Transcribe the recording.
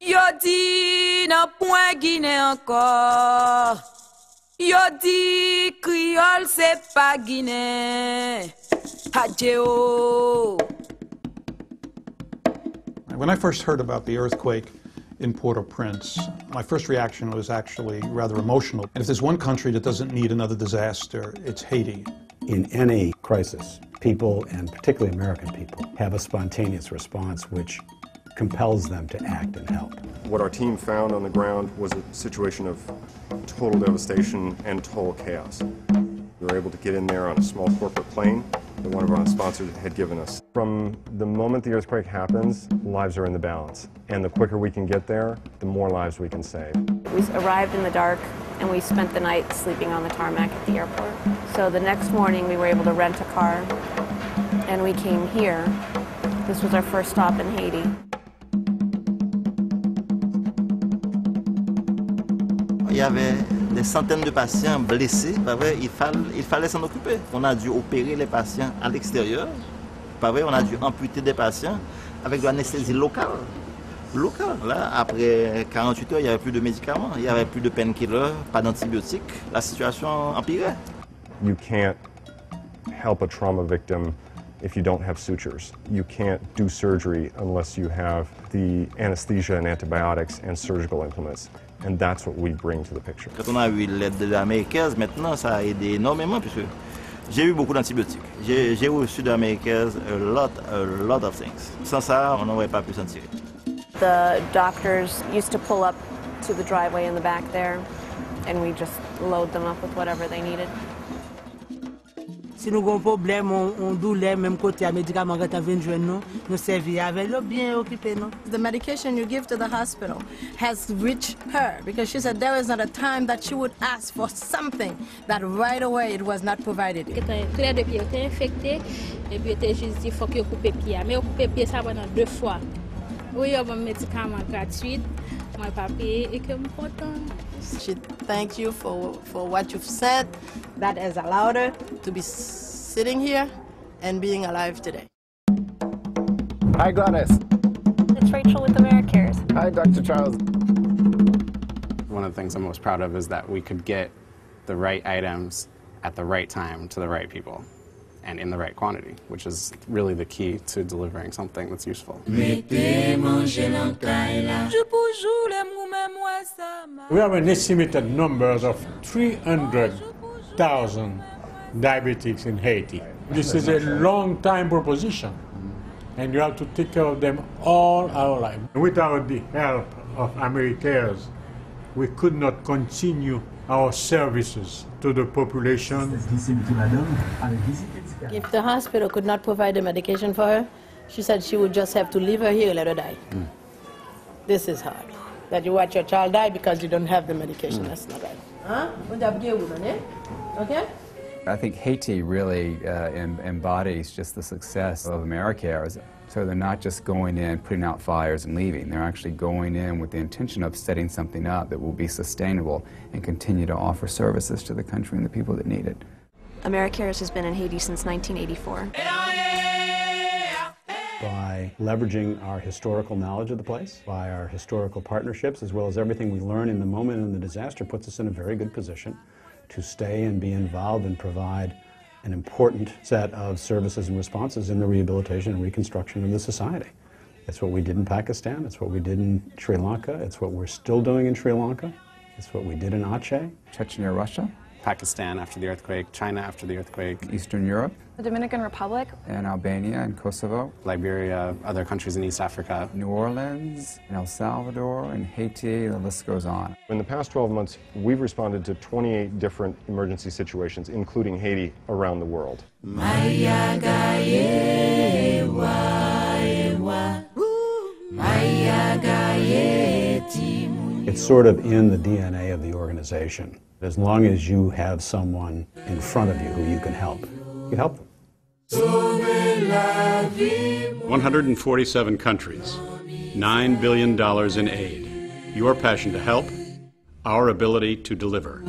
Yo di nan point Guinée encore. Yo di Creole c'est pas Guinée. Adjeo. When I first heard about the earthquake in Port-au-Prince, my first reaction was actually rather emotional. And if there's one country that doesn't need another disaster, it's Haiti. In any crisis, people, and particularly American people, have a spontaneous response which compels them to act and help. What our team found on the ground was a situation of total devastation and total chaos. We were able to get in there on a small corporate plane that one of our sponsors had given us. From the moment the earthquake happens, lives are in the balance. And the quicker we can get there, the more lives we can save. We arrived in the dark and we spent the night sleeping on the tarmac at the airport. So the next morning we were able to rent a car and we came here. This was our first stop in Haiti. Il y avait des centaines de patients blessés. Vrai, il, fallait, il fallait s'en occuper. On a dû opérer les patients à l'extérieur. On a dû amputer des patients avec de l'anesthésie locale. Locale. Là, après 48 heures, il n'y avait plus de médicaments, il n'y avait plus de painkillers, pas d'antibiotiques. La situation empirait. You can't help a trauma victim if you don't have sutures. You can't do surgery unless you have the anesthesia and antibiotics and surgical implements. And that's what we bring to the picture. Quand on a eu l'aide de l'américaine, maintenant, ça a aidé énormément puisque j'ai eu beaucoup d'antibiotiques. J'ai reçu de l'américaine a lot, a lot of things. Sans ça, on n'aurait pas pu s'en tirer. The doctors used to pull up to the driveway in the back there and we just load them up with whatever they needed. Si nou gon problem, on, on doule, menm kote a medikaman gata ven jwen nou, nou servi ave, lo bien okipe nou. The medication you give to the hospital has reached her because she said there was not a time that she would ask for something that right away it was not provided. Tous les deux pieds étaient infectés et puis était juste dit faut que couper pied. Mais on coupe pied ça pendant deux fois. Oui, on a un médicament gratuit. Moi pas payé et que je suis. She thanks you for, for what you've said that has allowed her to be sitting here and being alive today. Hi, Gladys. It's Rachel with AmeriCares. Hi, Dr. Charles. One of the things I'm most proud of is that we could get the right items at the right time to the right people and in the right quantity, which is really the key to delivering something that's useful. Je bonjour les mou moi ça m'a. We have an estimated numbers of 300,000 diabetics in Haiti. This is a long time proposition, and you have to take care of them all our life. Without the help of Americares, we could not continue our services to the population. If the hospital could not provide the medication for her, she said she would just have to leave her here and let her die. Hmm. This is hard. That you watch your child die because you don't have the medication. Hmm. That's not right. Huh? Okay? I think Haiti really uh, em- embodies just the success of AmeriCares. So they're not just going in, putting out fires and leaving. They're actually going in with the intention of setting something up that will be sustainable and continue to offer services to the country and the people that need it. AmeriCares has been in Haiti since 1984. by leveraging our historical knowledge of the place, by our historical partnerships, as well as everything we learn in the moment in the disaster, puts us in a very good position to stay and be involved and provide an important set of services and responses in the rehabilitation and reconstruction of the society. It's what we did in Pakistan, it's what we did in Sri Lanka, it's what we're still doing in Sri Lanka, it's what we did in Aceh. Chechnya, Russia, Pakistan after the earthquake, China after the earthquake, Eastern Europe, The Dominican Republic. and Albania and Kosovo, Liberia, other countries in East Africa. New Orleans, and El Salvador, and Haiti, the list goes on. In the past 12 months, we've responded to 28 different emergency situations, including Haiti, around the world. It's sort of in the DNA of the organization. As long as you have someone in front of you who you can help, you help them. 147 countries, $9 billion in aid. Your passion to help, our ability to deliver.